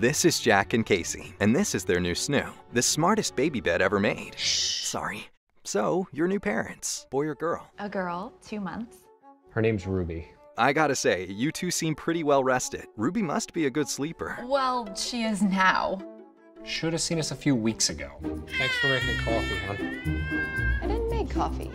This is Jack and Casey, and this is their new Snoo, the smartest baby bed ever made. Sorry. So, your new parents, boy or girl? A girl, two months. Her name's Ruby. I gotta say, you two seem pretty well rested. Ruby must be a good sleeper. Well, she is now. Should have seen us a few weeks ago. Thanks for making coffee, hon. I didn't make coffee.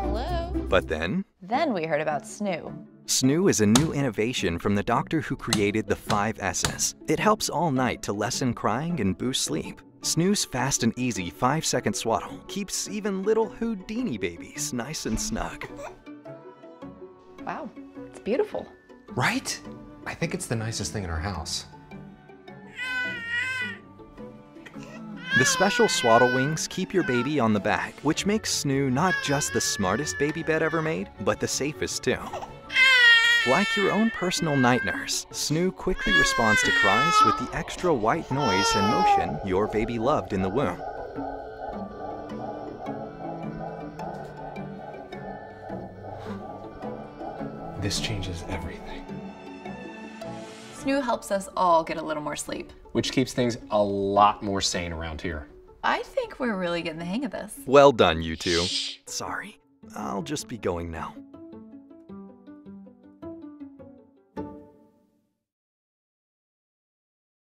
Hello? But then, Then we heard about Snoo. Snoo is a new innovation from the doctor who created the 5 S's. It helps all night to lessen crying and boost sleep. Snoo's fast and easy 5 second swaddle keeps even little Houdini babies nice and snug. Wow, it's beautiful. Right? I think it's the nicest thing in our house. The special swaddle wings keep your baby on the back, which makes Snoo not just the smartest baby bed ever made, but the safest too. Like your own personal night nurse, Snoo quickly responds to cries with the extra white noise and motion your baby loved in the womb. This changes everything. Snoo helps us all get a little more sleep. Which keeps things a lot more sane around here. I think we're really getting the hang of this. Well done, you two. Sorry, I'll just be going now.